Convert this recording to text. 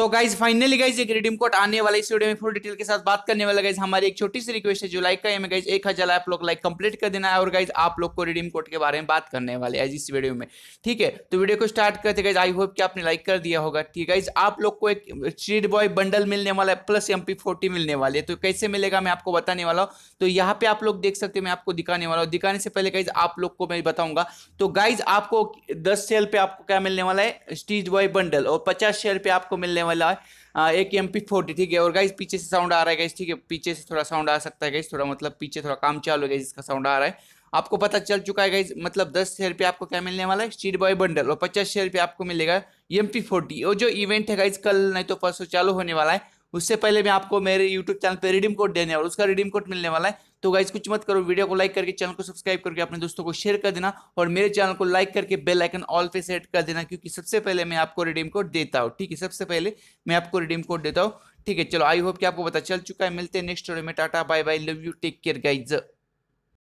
तो guys finally guys एक redeem code आने वाला इस वीडियो में फुल डिटेल के साथ बात करने वाला गाइज़ हमारी एक छोटी सी रिक्वेस्ट है, जो लाइक का गाइज़ एक हज़ार आप लोग लाइक कंप्लीट कर देना है और गाइज़ आप लोग को रिडीम कोड के बारे में बात करने वाले हैं इस वीडियो में। ठीक है? तो वीडियो को स्टार्ट करते गाइज़ आई होप कि आपने लाइक कर दिया होगा। ठीक है गाइज़ आप लोग को एक स्ट्रीट बॉय बंडल मिलने वाला है प्लस एम मिलने वाली है। तो कैसे मिलेगा मैं आपको बताने वाला हूँ। तो यहाँ पे आप लोग देख सकते हैं, मैं आपको दिखाने वाला हूँ। दिखाने से पहले गाइज़ आप लोग को मैं बताऊँगा। तो गाइज़ आपको दस सेल पे आपको क्या मिलने वाला है? स्ट्रीट बॉय बंडल और पचास शेयर पे आपको मिलने वाला है। एक एम पी फोर्टी ठीक है? और गाइज़ पीछे से साउंड आ रहा है गाइज़ ठीक है? पीछे से थोड़ा साउंड आ सकता है गाइज़ थोड़ा मतलब पीछे थोड़ा काम चालू है इसका साउंड आ रहा है। आपको पता चल चुका है गाइज़ मतलब दस शेयर पे आपको क्या मिलने वाला है? स्ट्रीट बॉय बंडल और पचास शेयर पे आपको मिलेगा एम पी फोर्टी और जो इवेंट है गाइज़ कल, नहीं तो परसों चालू होने वाला है। उससे पहले मैं आपको मेरे यूट्यूब चैनल पे रिडीम कोड देने और उसका रिडीम कोड मिलने वाला है। तो गाइज़ कुछ मत करो, वीडियो को लाइक करके, चैनल को सब्सक्राइब करके, अपने दोस्तों को शेयर कर देना और मेरे चैनल को लाइक करके बेल आइकन ऑल पे सेट कर देना, क्योंकि सबसे पहले मैं आपको रिडीम कोड देता हूँ, ठीक है? सबसे पहले मैं आपको रिडीम कोड देता हूँ, ठीक है? चलो आई होप कि आपको पता चल चुका है। मिलते हैं नेक्स्ट स्टोरी में, tata bye bye love you take care guys